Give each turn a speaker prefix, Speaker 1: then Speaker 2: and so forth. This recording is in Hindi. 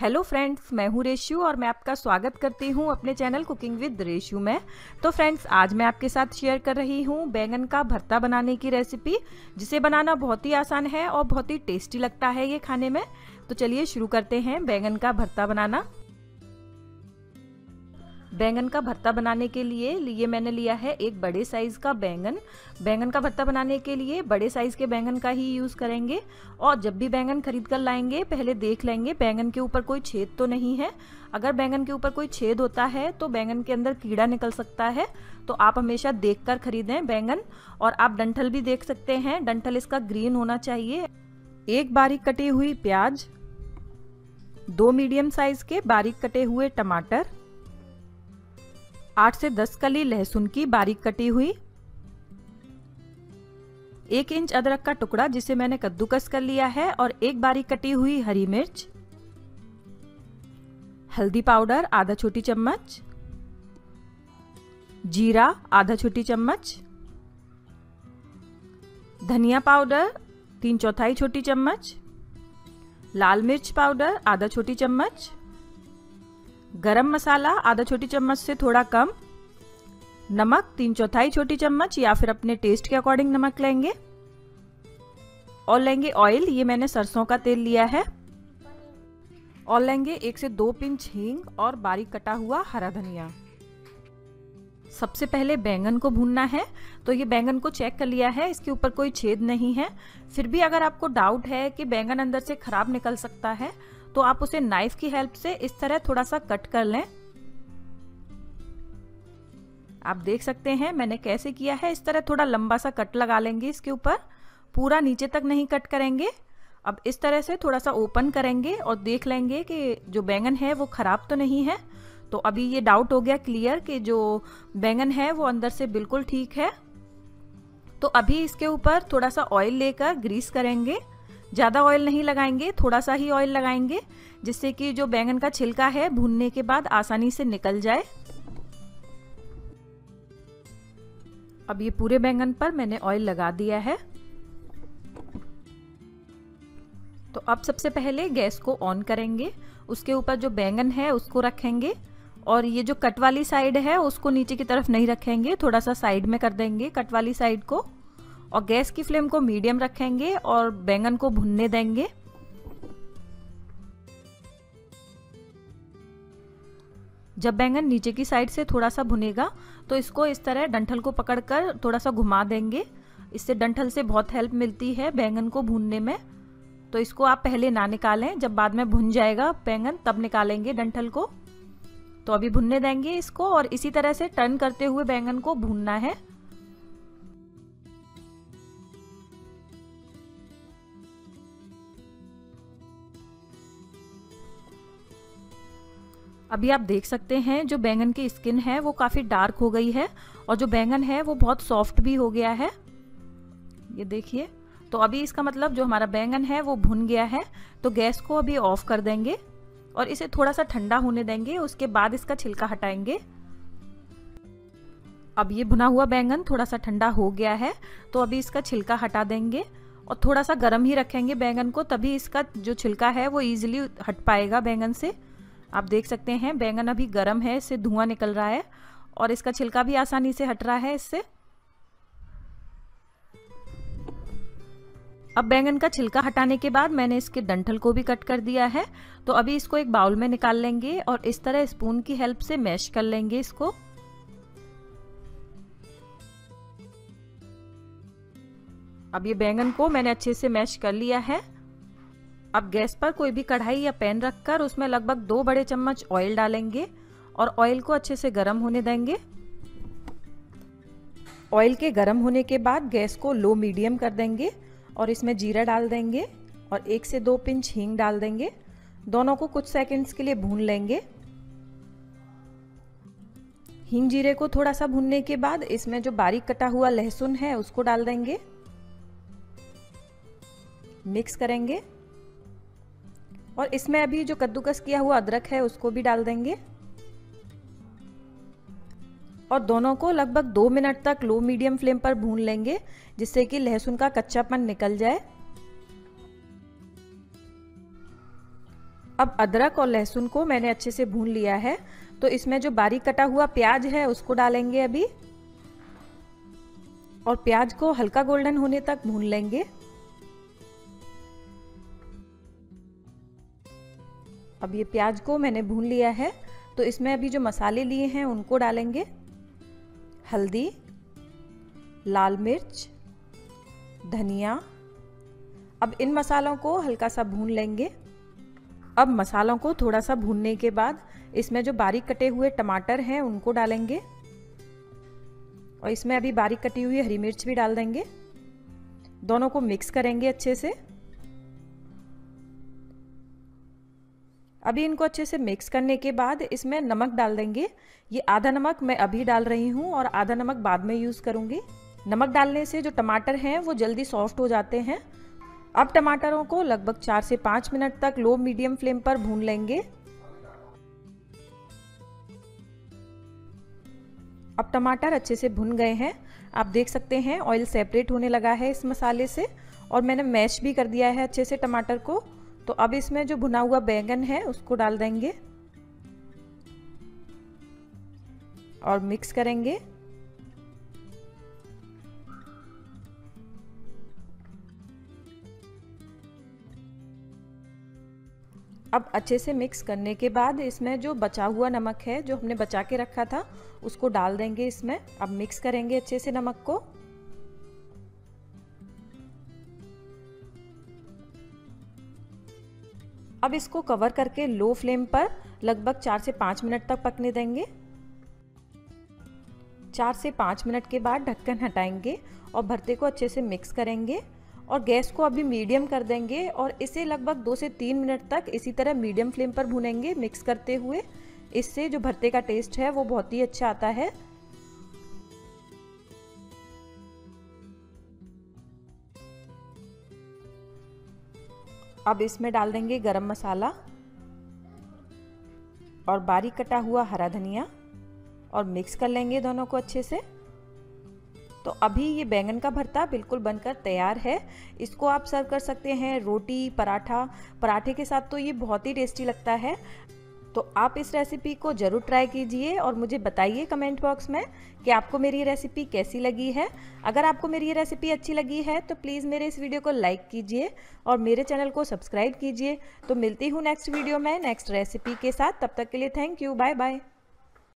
Speaker 1: हेलो फ्रेंड्स मैं हूँ रेशु और मैं आपका स्वागत करती हूँ अपने चैनल कुकिंग विद रेशु में। तो फ्रेंड्स आज मैं आपके साथ शेयर कर रही हूँ बैंगन का भरता बनाने की रेसिपी जिसे बनाना बहुत ही आसान है और बहुत ही टेस्टी लगता है ये खाने में। तो चलिए शुरू करते हैं बैंगन का भरता बनाना। बैंगन का भरता बनाने के लिए लिए मैंने लिया है एक बड़े साइज़ का बैंगन। बैंगन का भरता बनाने के लिए बड़े साइज़ के बैंगन का ही यूज़ करेंगे और जब भी बैंगन खरीद कर लाएँगे, पहले देख लेंगे बैंगन के ऊपर कोई छेद तो नहीं है। अगर बैंगन के ऊपर कोई छेद होता है तो बैंगन के अंदर कीड़ा निकल सकता है। तो आप हमेशा देख कर खरीदें बैंगन और आप डंठल भी देख सकते हैं। डंठल इसका ग्रीन होना चाहिए। एक बारीक कटी हुई प्याज, दो मीडियम साइज़ के बारीक कटे हुए टमाटर आठ से दस कली लहसुन की बारीक कटी हुई। एक इंच अदरक का टुकड़ा, जिसे मैंने कद्दूकस कर लिया है, और एक बारीक कटी हुई हरी मिर्च। हल्दी पाउडर, आधा छोटी चम्मच। जीरा, आधा छोटी चम्मच। धनिया पाउडर, तीन चौथाई छोटी चम्मच। लाल मिर्च पाउडर, आधा छोटी चम्मच। गरम मसाला, आधा छोटी चम्मच से थोड़ा कम, नमक, तीन चौथाई छोटी चम्मच, या फिर अपने टेस्ट के अकॉर्डिंग नमक लेंगे। और लेंगे ऑयल ये मैंने सरसों का तेल लिया है। और लेंगे एक से दो पिंच हींग और बारीक कटा हुआ हरा धनिया। सबसे पहले बैंगन को भूनना है। तो ये बैंगन को चेक कर लिया है, इसके ऊपर कोई छेद नहीं है। फिर भी अगर आपको डाउट है कि बैंगन अंदर से खराब निकल सकता है तो आप उसे नाइफ की हेल्प से इस तरह थोड़ा सा कट कर लें। आप देख सकते हैं, मैंने कैसे किया है, इस तरह थोड़ा लंबा सा कट लगा लेंगे इसके ऊपर। पूरा नीचे तक नहीं कट करेंगे। अब इस तरह से थोड़ा सा ओपन करेंगे और देख लेंगे कि जो बैंगन है वो ख़राब तो नहीं है। तो अभी ये डाउट हो गया क्लियर कि जो बैंगन है वो अंदर से बिल्कुल ठीक है। तो अभी इसके ऊपर थोड़ा सा ऑयल लेकर ग्रीस करेंगे। ज़्यादा ऑयल नहीं लगाएँगे, थोड़ा सा ही ऑयल लगाएँगे, जिससे कि जो बैंगन का छिलका है, भूनने के बाद आसानी से निकल जाए। अब ये पूरे बैंगन पर मैंने ऑयल लगा दिया है। तो अब सबसे पहले गैस को ऑन करेंगे। उसके ऊपर जो बैंगन है, उसको रखेंगे। और ये जो कट वाली साइड है, उसको नीचे की तरफ़ नहीं रखेंगे। थोड़ा सा साइड में कर देंगे कट वाली साइड को। और गैस की फ्लेम को मीडियम रखेंगे और बैंगन को भुनने देंगे। जब बैंगन नीचे की साइड से थोड़ा सा भुनेगा तो इसको इस तरह डंठल को पकड़कर थोड़ा सा घुमा देंगे। इससे डंठल से बहुत हेल्प मिलती है बैंगन को भूनने में। तो इसको आप पहले ना निकालें, जब बाद में भुन जाएगा बैंगन, तब निकालेंगे डंठल को। तो अभी भुनने देंगे इसको और इसी तरह से टर्न करते हुए बैंगन को भूनना है। अभी आप देख सकते हैं, जो बैंगन की स्किन है, वो काफ़ी डार्क हो गई है और जो बैंगन है, वो बहुत सॉफ्ट भी हो गया है। ये देखिए तो अभी इसका मतलब जो हमारा बैंगन है, वो भुन गया है तो गैस को अभी ऑफ़ कर देंगे और इसे थोड़ा सा ठंडा होने देंगे, उसके बाद इसका छिलका हटाएँगे। अब ये भुना हुआ बैंगन थोड़ा सा ठंडा हो गया है तो अभी इसका छिलका हटा देंगे और थोड़ा सा गर्म ही रखेंगे बैंगन को, तभी इसका जो छिलका है, वो इजीली हट पाएगा बैंगन से। आप देख सकते हैं, बैंगन अभी गर्म है, इससे धुआँ निकल रहा है और इसका छिलका भी आसानी से हट रहा है इससे। अब बैंगन का छिलका हटाने के बाद मैंने इसके डंठल को भी कट कर दिया है। तो अभी इसको एक बाउल में निकाल लेंगे और इस तरह स्पून की हेल्प से मैश कर लेंगे इसको। अब ये बैंगन को मैंने अच्छे से मैश कर लिया है। अब गैस पर कोई भी कढ़ाई या पैन रखकर उसमें लगभग दो बड़े चम्मच ऑयल डालेंगे और ऑयल को अच्छे से गर्म होने देंगे। ऑयल के गर्म होने के बाद गैस को लो मीडियम कर देंगे और इसमें जीरा डाल देंगे और एक से दो पिंच हींग डाल देंगे। दोनों को कुछ सेकंड्स के लिए भून लेंगे। हींग जीरे को थोड़ा सा भूनने के बाद इसमें जो बारीक कटा हुआ लहसुन है उसको डाल देंगे। मिक्स करेंगे। और इसमें अभी जो कद्दूकस किया हुआ अदरक है, उसको भी डाल देंगे। और दोनों को लगभग दो मिनट तक लो मीडियम फ्लेम पर भून लेंगे, जिससे कि लहसुन का कच्चापन निकल जाए। अब अदरक और लहसुन को मैंने अच्छे से भून लिया है तो इसमें जो बारीक कटा हुआ प्याज है, उसको डालेंगे अभी। और प्याज को हल्का गोल्डन होने तक भून लेंगे। अब ये प्याज को मैंने भून लिया है तो इसमें अभी जो मसाले लिए हैं उनको डालेंगे। हल्दी, लाल मिर्च, धनिया। अब इन मसालों को हल्का सा भून लेंगे। अब मसालों को थोड़ा सा भूनने के बाद इसमें जो बारीक कटे हुए टमाटर हैं उनको डालेंगे। और इसमें अभी बारीक कटी हुई हरी मिर्च भी डाल देंगे। दोनों को मिक्स करेंगे अच्छे से। अभी इनको अच्छे से मिक्स करने के बाद इसमें नमक डाल देंगे। ये आधा नमक मैं अभी डाल रही हूँ और आधा नमक बाद में यूज़ करूँगी। नमक डालने से जो टमाटर हैं, वो जल्दी सॉफ्ट हो जाते हैं। अब टमाटरों को लगभग चार से पाँच मिनट तक लो मीडियम फ्लेम पर भून लेंगे। अब टमाटर अच्छे से भुन गए हैं। आप देख सकते हैं ऑयल सेपरेट होने लगा है इस मसाले से और मैंने मैश भी कर दिया है अच्छे से टमाटर को। तो अब इसमें जो भुना हुआ बैंगन है, उसको डाल देंगे। और मिक्स करेंगे। अब अच्छे से मिक्स करने के बाद इसमें जो बचा हुआ नमक है, जो हमने बचा के रखा था, उसको डाल देंगे इसमें। अब मिक्स करेंगे अच्छे से नमक को। अब इसको कवर करके लो फ्लेम पर लगभग चार से पाँच मिनट तक पकने देंगे। चार से पाँच मिनट के बाद ढक्कन हटाएँगे और भरते को अच्छे से मिक्स करेंगे और गैस को अभी मीडियम कर देंगे और इसे लगभग दो से तीन मिनट तक इसी तरह मीडियम फ्लेम पर भुनेंगे मिक्स करते हुए। इससे जो भरते का टेस्ट है वो बहुत ही अच्छा आता है। अब इसमें डाल देंगे गरम मसाला और बारीक कटा हुआ हरा धनिया और मिक्स कर लेंगे दोनों को अच्छे से। तो अभी ये बैंगन का भरता बिल्कुल बनकर तैयार है। इसको आप सर्व कर सकते हैं रोटी, पराठा, पराठे के साथ तो ये बहुत ही टेस्टी लगता है। तो आप इस रेसिपी को ज़रूर ट्राई कीजिए और मुझे बताइए कमेंट बॉक्स में कि आपको मेरी ये रेसिपी कैसी लगी है। अगर आपको मेरी ये रेसिपी अच्छी लगी है तो प्लीज़ मेरे इस वीडियो को लाइक कीजिए और मेरे चैनल को सब्सक्राइब कीजिए। तो मिलती हूँ नेक्स्ट वीडियो में नेक्स्ट रेसिपी के साथ। तब तक के लिए थैंक यू बाय बाय